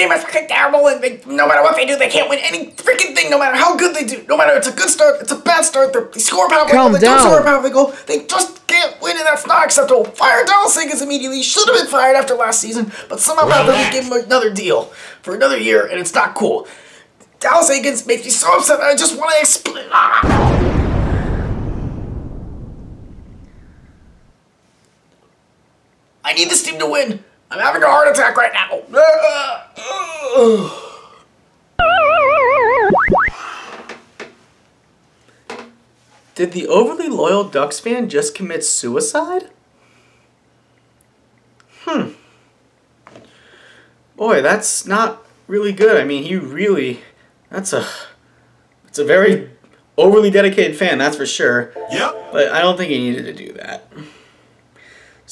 team is fucking terrible, and they, no matter what they do, they can't win any freaking thing. No matter how good they do, no matter it's a good start, it's a bad start. They score a power play goal, they don't score a power play goal. They just can't win, and that's not acceptable. Fire Dallas Eakins immediately. Should have been fired after last season, but somehow Bradley gave him another deal for another year, and it's not cool. Dallas Eakins makes me so upset. I just want to explain. Ah. I need this team to win. I'm having a heart attack right now. Did the overly loyal Ducks fan just commit suicide? Hmm. Boy, that's not really good. I mean, he really that's a it's a very overly dedicated fan, that's for sure. Yep. But I don't think he needed to do that.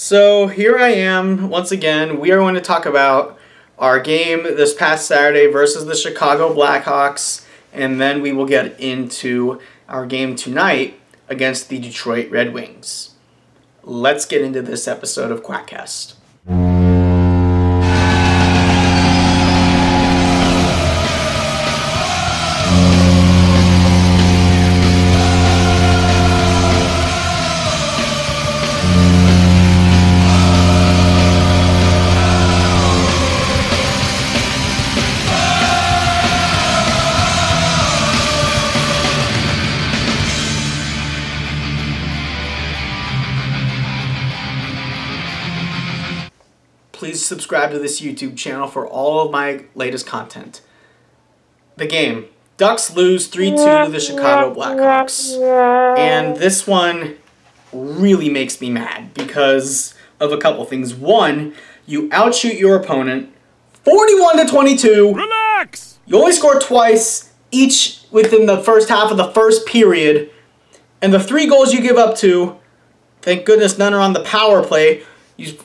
So here I am once again. We are going to talk about our game this past Saturday versus the Chicago Blackhawks, and then we will get into our game tonight against the Detroit Red Wings. Let's get into this episode of Quackcast. Subscribe to this YouTube channel for all of my latest content. The game. Ducks lose 3 2 to the Chicago Blackhawks. And this one really makes me mad because of a couple things. One, you outshoot your opponent 41 to 22. Relax. You only score twice, each within the first half of the first period. And the three goals you give up to, thank goodness none are on the power play. You,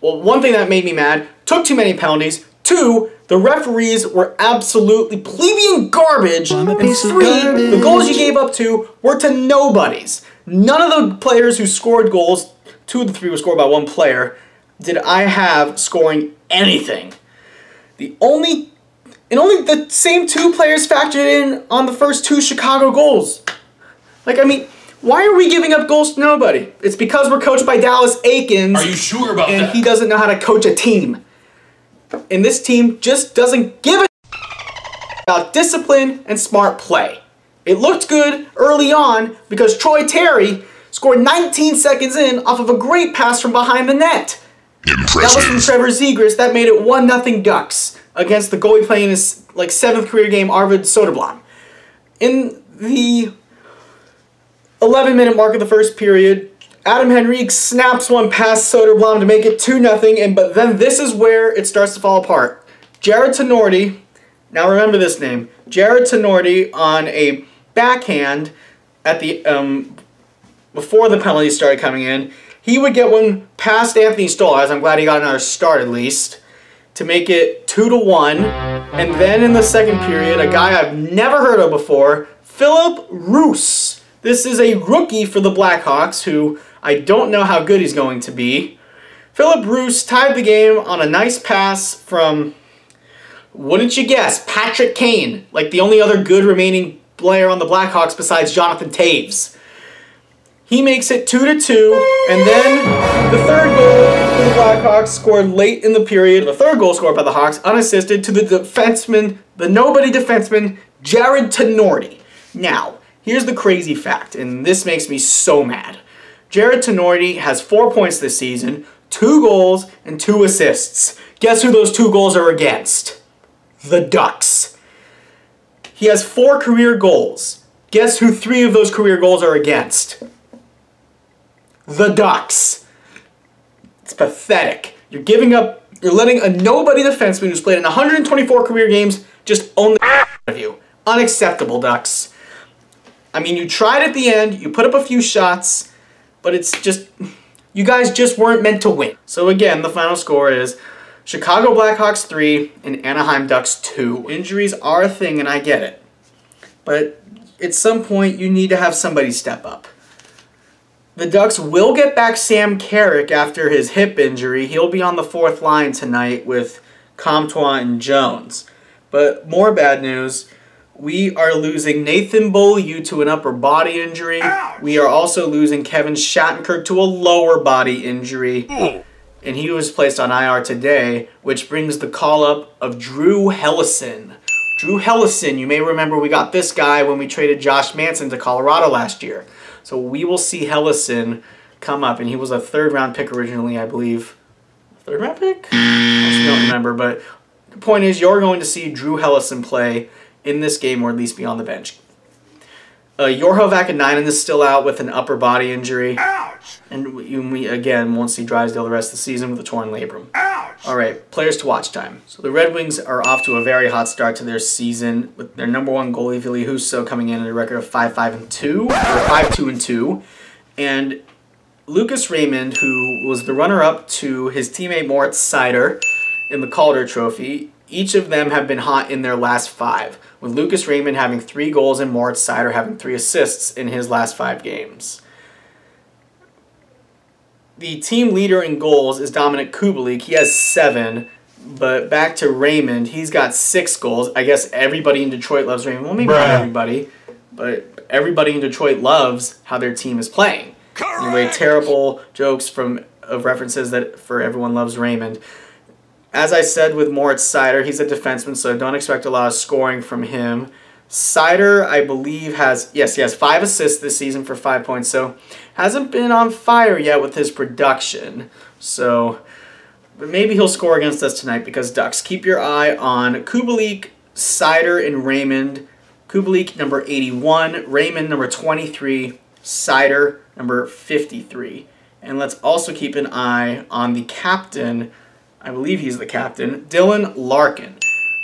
well, one thing that made me mad, took too many penalties. Two, the referees were absolutely plebeian garbage. And three, the goals you gave up to were to nobodies. None of the players who scored goals, two of the three were scored by one player, did I have scoring anything. The only and only the same two players factored in on the first two Chicago goals. Like, I mean, why are we giving up goals to nobody? It's because we're coached by Dallas Eakins. Are you sure about and that? he doesn't know how to coach a team. And this team just doesn't give a about discipline and smart play. It looked good early on because Troy Terry scored 19 seconds in off of a great pass from behind the net. That was from Trevor Zegras. That made it 1 0 Ducks against the goalie playing his like seventh career game, Arvid Soderblom. In the 11 minute mark of the first period, Adam Henrique snaps one past Soderblom to make it 2 0, and but then this is where it starts to fall apart. Jarred Tinordi, now remember this name, Jarred Tinordi on a backhand at the um, before the penalties started coming in, he would get one past Anthony Stoll, as I'm glad he got another start at least, to make it two to one. And then in the second period, a guy I've never heard of before, Filip Roos. This is a rookie for the Blackhawks who I don't know how good he's going to be. Filip Roos tied the game on a nice pass from, wouldn't you guess, Patrick Kane, like the only other good remaining player on the Blackhawks besides Jonathan Toews. He makes it 2 to 2, and then the third goal for the Blackhawks scored late in the period. The third goal scored by the Hawks, unassisted, to the defenseman, the nobody defenseman, Jarred Tinordi. Now, here's the crazy fact, and this makes me so mad. Jarred Tinordi has four points this season, two goals, and two assists. Guess who those two goals are against? The Ducks. He has four career goals. Guess who three of those career goals are against? The Ducks. It's pathetic. You're giving up, you're letting a nobody defenseman who's played in 124 career games just own the of you. Unacceptable, Ducks. I mean, you tried at the end, you put up a few shots, but it's just, you guys just weren't meant to win. So again, the final score is Chicago Blackhawks 3 and Anaheim Ducks 2. Injuries are a thing, and I get it. But at some point, you need to have somebody step up. The Ducks will get back Sam Carrick after his hip injury. He'll be on the fourth line tonight with Comtois, and Jones. But more bad news. We are losing Nathan Beaulieu to an upper body injury. We are also losing Kevin Shattenkirk to a lower body injury. And he was placed on IR today, which brings the call up of Drew Helleson. Drew Helleson, you may remember we got this guy when we traded Josh Manson to Colorado last year. So we will see Helleson come up, and he was a third round pick originally, I believe. Third round pick? I don't remember, but the point is, you're going to see Drew Helleson play in this game, or at least be on the bench. Uh, Urho Vaakanainen is still out with an upper body injury. Ouch! And we, we, again won't see Drysdale the rest of the season with a torn labrum. Ouch! All right, players to watch time. So the Red Wings are off to a very hot start to their season with their number one goalie Ville Husso coming in at a record of five five and two, or five two and two, and Lucas Raymond, who was the runner-up to his teammate Moritz Seider in the Calder Trophy. Each of them have been hot in their last five, with Lucas Raymond having three goals and Moritz Seider having three assists in his last five games. The team leader in goals is Dominik Kubalik. He has seven. But back to Raymond, he's got six goals. I guess everybody in Detroit loves Raymond. Well, maybe not everybody, but everybody in Detroit loves how their team is playing. Anyway, Correct. terrible jokes from of references that for everyone loves Raymond. As I said with Moritz Seider, he's a defenseman, so don't expect a lot of scoring from him. Seider, I believe, has yes, he has five assists this season for five points, so hasn't been on fire yet with his production. So, but maybe he'll score against us tonight because Ducks. Keep your eye on Kubalik, Seider, and Raymond. Kubalik number 81, Raymond number 23, Seider number 53. And let's also keep an eye on the captain, I believe he's the captain, Dylan Larkin,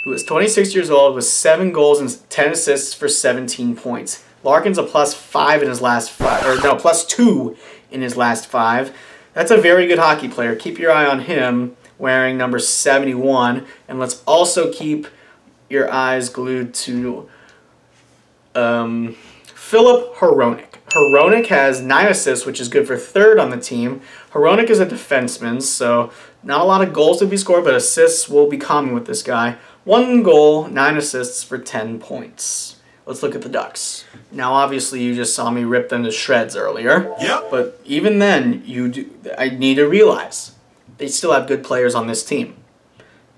who is 26 years old with 7 goals and 10 assists for 17 points. Larkin's a plus 5 in his last 5, or no, plus 2 in his last 5. That's a very good hockey player. Keep your eye on him wearing number 71. And let's also keep your eyes glued to um, Filip Hronek. Hronek has nine assists, which is good for third on the team. Hronek is a defenseman, so not a lot of goals to be scored, but assists will be common with this guy. One goal, nine assists for 10 points. Let's look at the Ducks. Now, obviously, you just saw me rip them to shreds earlier. Yep. But even then, you do, I need to realize they still have good players on this team.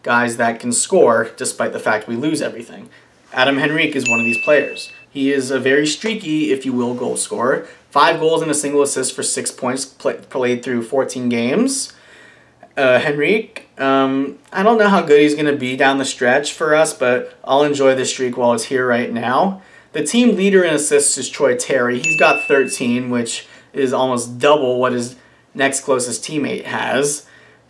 Guys that can score despite the fact we lose everything. Adam Henrique is one of these players. He is a very streaky, if you will, goal scorer. Five goals and a single assist for six points play, played through 14 games. Uh, Henrique, um, I don't know how good he's going to be down the stretch for us, but I'll enjoy this streak while it's here right now. The team leader in assists is Troy Terry. He's got 13, which is almost double what his next closest teammate has.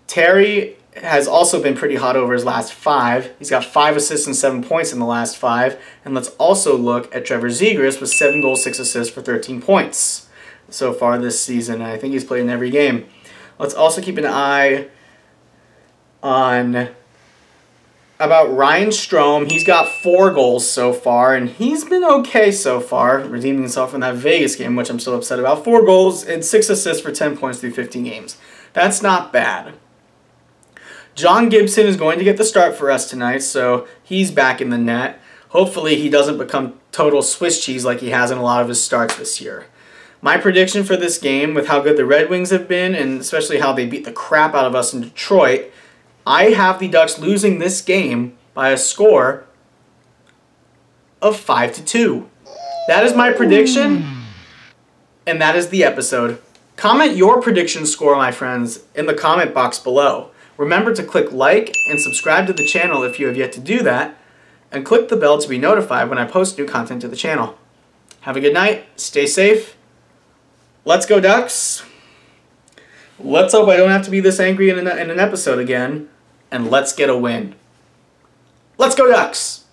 Terry has also been pretty hot over his last five. He's got five assists and seven points in the last five. And let's also look at Trevor Zegras with seven goals, six assists for 13 points so far this season. I think he's played in every game. Let's also keep an eye on about Ryan Strome. He's got four goals so far, and he's been okay so far, redeeming himself from that Vegas game, which I'm still upset about. Four goals and six assists for 10 points through 15 games. That's not bad. John Gibson is going to get the start for us tonight, so he's back in the net. Hopefully, he doesn't become total Swiss cheese like he has in a lot of his starts this year. My prediction for this game, with how good the Red Wings have been, and especially how they beat the crap out of us in Detroit, I have the Ducks losing this game by a score of 5 to 2. That is my prediction, and that is the episode. Comment your prediction score, my friends, in the comment box below. Remember to click like and subscribe to the channel if you have yet to do that, and click the bell to be notified when I post new content to the channel. Have a good night, stay safe, let's go Ducks! Let's hope I don't have to be this angry in an, in an episode again, and let's get a win. Let's go Ducks!